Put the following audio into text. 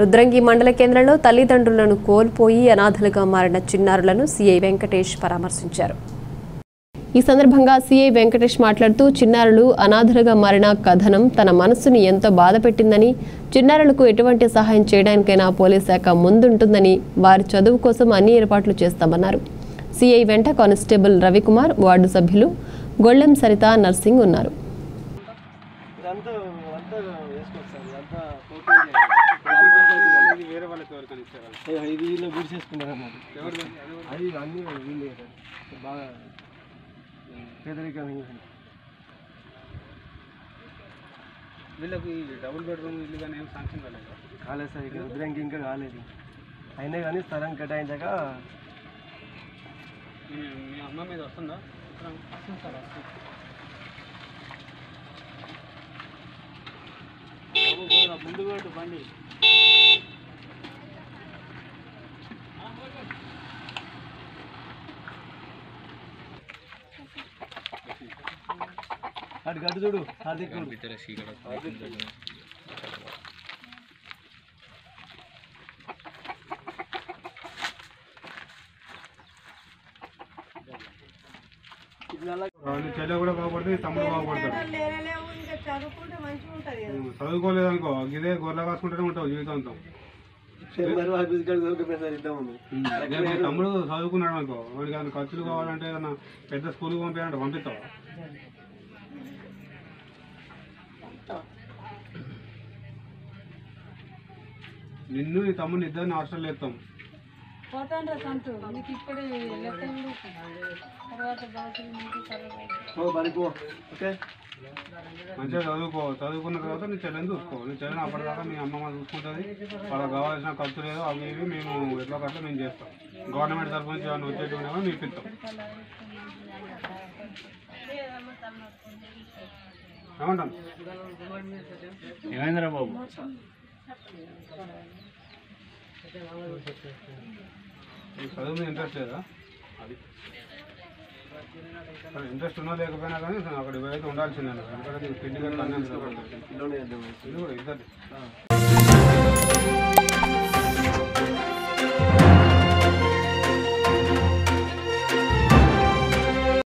రుద్రంగి మండల కేంద్రంలో తల్లిదండ్రులను కోల్పోయి అనాథలుగా మారిన చిన్నారులను సీఐ వెంకటేష్ పరామర్శించారు. ఈ సందర్భంగా సీఐ వెంకటేష్ మాట్లాడుతూ చిన్నారులు అనాథలుగా మారిన కథనం తన మనస్సుని ఎంతో బాధపెట్టిందని చిన్నారులకు ఎటువంటి సహాయం చేయడానికైనా పోలీస్ శాఖ ముందుంటుందని వారి చదువు కోసం అన్ని ఏర్పాట్లు చేస్తామన్నారు. సీఐ వెంట కానిస్టేబుల్ రవికుమార్ వార్డు సభ్యులు గొళ్ళెం సరిత నర్సింగ్ ఉన్నారు. ఇది వీళ్ళు గుడి చేసుకున్నారు అన్నమాట అది అన్నీ వీళ్ళే బాగా పేదరికం వీళ్ళకి ఈ డబుల్ బెడ్రూమ్ ఇల్లు కానీ ఏం శాంక్షన్ కాలేదు కాలేదు సార్ ఇక్కడ ఉద్రంకి ఇంకా కాలేదు అయినా కానీ స్థలం కేటాయించాక మీ మీ అమ్మ మీద వస్తుందా? వస్తుంది సార్ వస్తుంది. ముందు అటు గడ్డు చూడు అది చూడు. చెల్లె కూడా బాగుపడుతుంది తమ్ముడు బాగుపడతాడు. చదువుకోలేదు అనుకో ఇదే గొర్రె కాసుకుంటూనే ఉంటావు జీవితాంతం. తమ్ముడు చదువుకున్నాడు అనుకో వాడికి ఖర్చులు కావాలంటే ఏదైనా పెద్ద స్కూల్కి పంపించాలంటే పంపిస్తావా? నిన్ను నీ తమ్ముడిని ఇద్దరిని హాస్టల్ వేస్తాం పోతాండ్రా సంతు నీకు ఇప్పుడే లెక్క తర్వాత బాగా నీకు తర్వాత ఓ పనిపో ఓకే? మంచిగా చదువుకో చదువుకున్న తర్వాత నీ చెల్లెని చూసుకో. నీ చెల్లెని అప్పటిదాకా మీ అమ్మమ్మ చూసుకుంటుంది. వాళ్ళకి కావాల్సిన ఖర్చు లేదో అవి ఇవి మేము ఎట్లా కట్లా మేము చేస్తాం. గవర్నమెంట్ తరఫు నుంచి ఏమైనా మేము ఇప్పిస్తాం. ఏమైందిరా బాబు చదువు మీద ఇంట్రెస్ట్ లేదా? అది. ఇంట్రెస్ట్ ఉన్నా లేకపోయినా కానీ అక్కడ ఇవైతే ఉండాల్సిందే ఎందుకంటే ఇది కూడా ఇద్దరు